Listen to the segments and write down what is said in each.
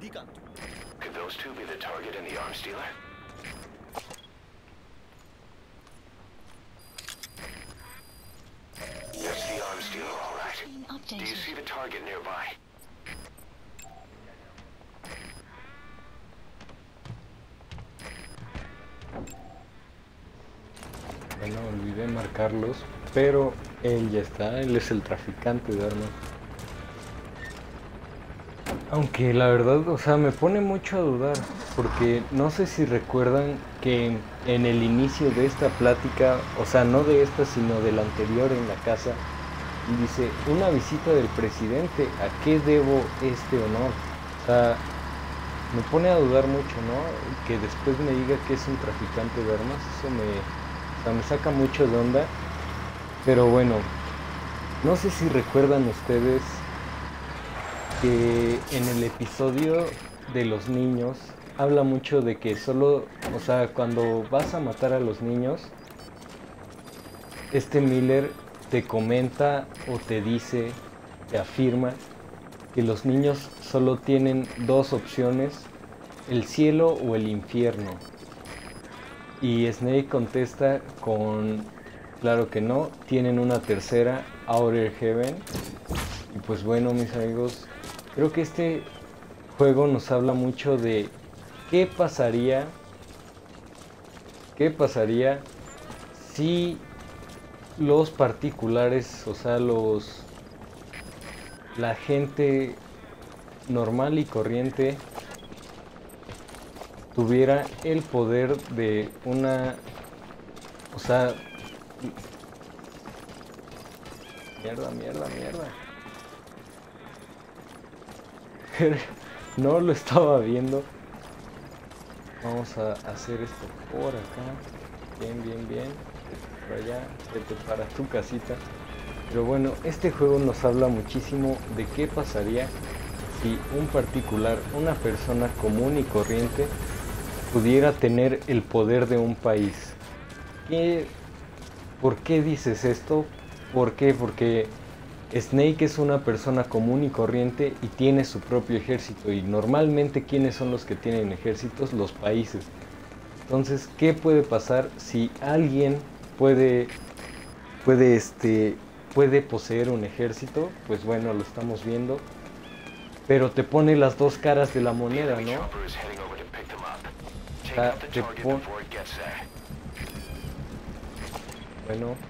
Gigant. Could those two be the target and the arms dealer? That's the arms dealer, all right. Do you see the target nearby? Bueno, olvidé marcarlos, pero él ya está, él es el traficante de armas. Aunque la verdad, o sea, me pone mucho a dudar, porque no sé si recuerdan que en el inicio de esta plática, o sea, no de esta, sino de la anterior en la casa, dice, una visita del presidente, ¿a qué debo este honor? O sea, me pone a dudar mucho, ¿no? Que después me diga que es un traficante de armas, eso me, o sea, me saca mucho de onda. Pero bueno, no sé si recuerdan ustedes que en el episodio de los niños habla mucho de que solo, o sea, cuando vas a matar a los niños, este Miller te comenta o te dice, te afirma que los niños solo tienen dos opciones, el cielo o el infierno. Y Snake contesta con, claro que no, tienen una tercera, Outer Heaven. Y pues bueno, mis amigos, creo que este juego nos habla mucho de qué pasaría, qué pasaría si los particulares, o sea, los la gente normal y corriente tuviera el poder de una o sea mierda mierda mierda no lo estaba viendo vamos a hacer esto por acá bien bien bien por allá vete para tu casita pero bueno, este juego nos habla muchísimo de qué pasaría si un particular, una persona común y corriente, pudiera tener el poder de un país. ¿Qué- ¿Por qué dices esto? ¿Por qué? Porque Snake es una persona común y corriente y tiene su propio ejército. Y normalmente, ¿quiénes son los que tienen ejércitos? Los países. Entonces, ¿qué puede pasar si alguien puede puede este puede poseer un ejército, pues bueno, lo estamos viendo, pero te pone las dos caras de la moneda, ¿no? to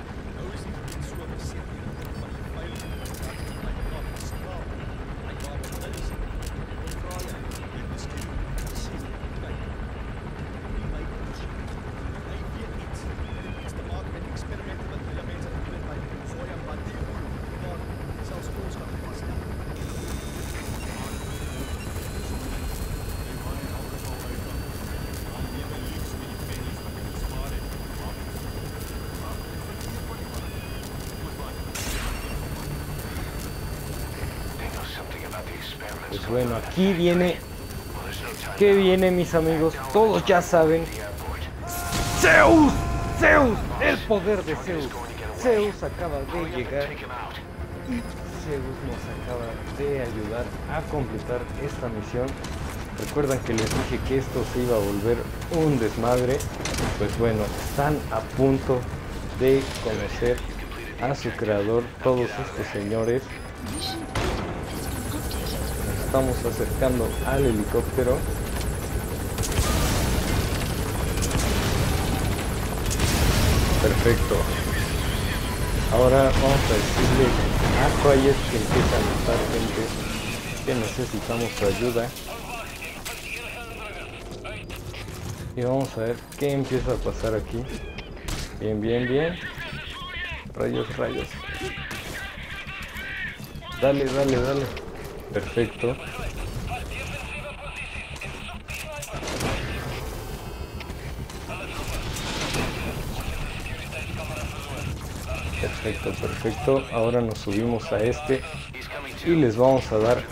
pues bueno, aquí viene, ¿qué viene mis amigos? Todos ya saben. Zeus, Zeus, el poder de Zeus. Zeus acaba de llegar. Out. Zeus nos acaba de ayudar a completar esta misión. Recuerdan que les dije que esto se iba a volver un desmadre. Pues bueno, están a punto de conocer a su creador, todos estos señores. Mission has been updated. Nos estamos acercando al helicóptero. Perfecto. Ahora vamos a decirle a Quiet que empieza a notar gente que necesitamos su ayuda. Y vamos a ver qué empieza a pasar aquí. Bien, bien, bien. Rayos, rayos. Dale, dale, dale. Perfecto. Perfecto, perfecto. Ahora nos subimos a este y les vamos a dar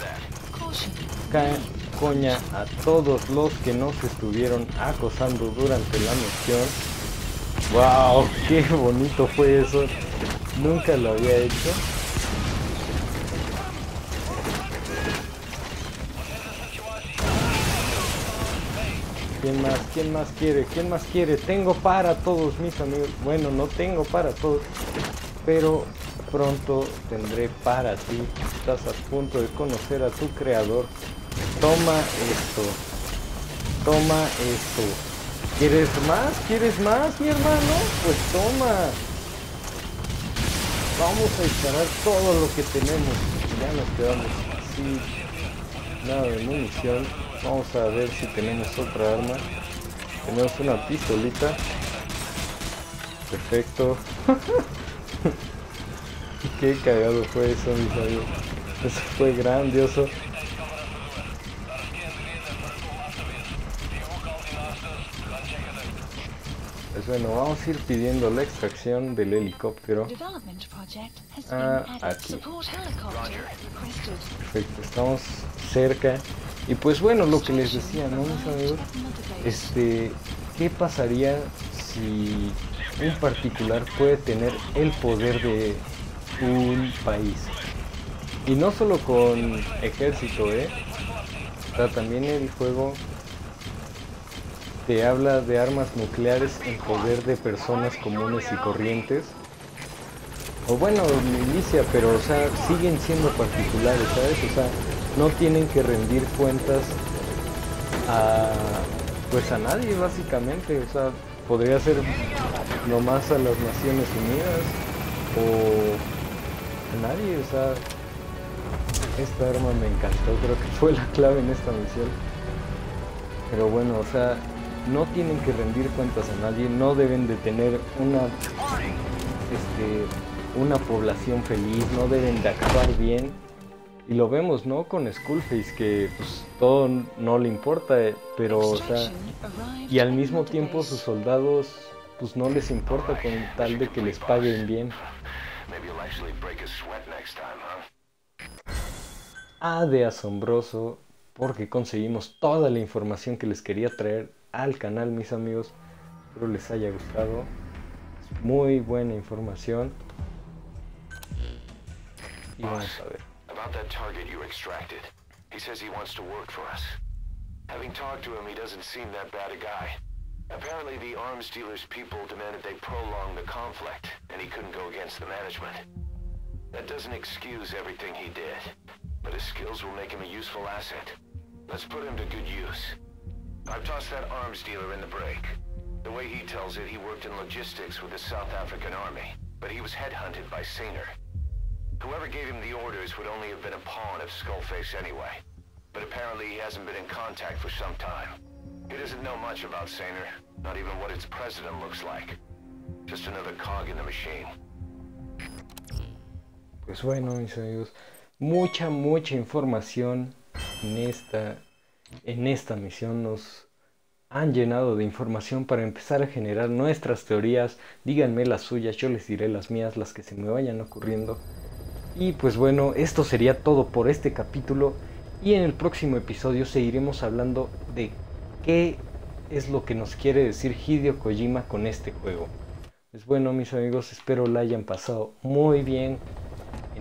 coña a todos los que nos estuvieron acosando durante la misión. ¡Wow! ¡Qué bonito fue eso! Nunca lo había hecho. ¿Quién más? ¿Quién más quiere? ¿Quién más quiere? Tengo para todos mis amigos. Bueno, no tengo para todos. Pero pronto tendré para ti. Estás a punto de conocer a tu creador. Toma esto. Toma esto. ¿Quieres más? ¿Quieres más, mi hermano? Pues toma. Vamos a disparar todo lo que tenemos. Ya nos quedamos así. Nada de munición. Vamos a ver si tenemos otra arma. Tenemos una pistolita. Perfecto. Qué cagado fue eso, mis amigos. Eso fue grandioso. Pues bueno, vamos a ir pidiendo la extracción del helicóptero. Ah, aquí. Perfecto, estamos cerca. Y pues bueno, lo que les decía, ¿no, mis amigos? Este, ¿qué pasaría si un particular puede tener el poder de un país? Y no solo con ejército, ¿eh? O sea, también el juego te habla de armas nucleares en poder de personas comunes y corrientes. O bueno, milicia, pero o sea, siguen siendo particulares, ¿sabes? O sea, no tienen que rendir cuentas a pues a nadie básicamente, o sea, podría ser nomás a las Naciones Unidas o a nadie, o sea, esta arma me encantó, creo que fue la clave en esta misión. Pero bueno, o sea, no tienen que rendir cuentas a nadie, no deben de tener una este una población feliz, no deben de actuar bien. Y lo vemos, ¿no? Con Skullface que pues todo no le importa, eh, pero o sea, y al mismo tiempo sus soldados pues no les importa con tal de que les paguen bien. Ah, de asombroso, porque conseguimos toda la información que les quería traer al canal, mis amigos. Espero les haya gustado. Es muy buena información. Y vamos a ver. About that target you extracted. He says he wants to work for us. Having talked to him, he doesn't seem that bad a guy. Apparently, the arms dealer's people demanded they prolong the conflict, and he couldn't go against the management. That doesn't excuse everything he did, but his skills will make him a useful asset. Let's put him to good use. I've tossed that arms dealer in the break. The way he tells it, he worked in logistics with the South African army, but he was headhunted by Singer. Whoever gave him the orders would only have been a pawn of Skullface anyway. But apparently he hasn't been in contact for some time. He doesn't know much about Saner, not even what its president looks like. Just another cog in the machine. Pues bueno, mis amigos, mucha, mucha información en esta, en esta misión. Nos han llenado de información para empezar a generar nuestras teorías. Díganme las suyas, yo les diré las mías, las que se me vayan ocurriendo. Y pues bueno, esto sería todo por este capítulo. Y en el próximo episodio seguiremos hablando de qué es lo que nos quiere decir Hideo Kojima con este juego. Pues bueno, mis amigos, espero la hayan pasado muy bien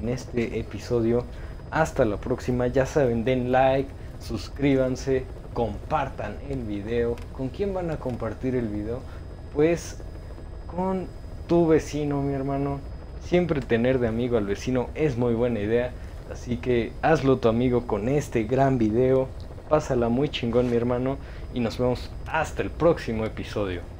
en este episodio. Hasta la próxima. Ya saben, den like, suscríbanse, compartan el video. ¿Con quién van a compartir el video? Pues con tu vecino, mi hermano. Siempre tener de amigo al vecino es muy buena idea. Así que hazlo tu amigo con este gran video. Pásala muy chingón, mi hermano. Y nos vemos hasta el próximo episodio.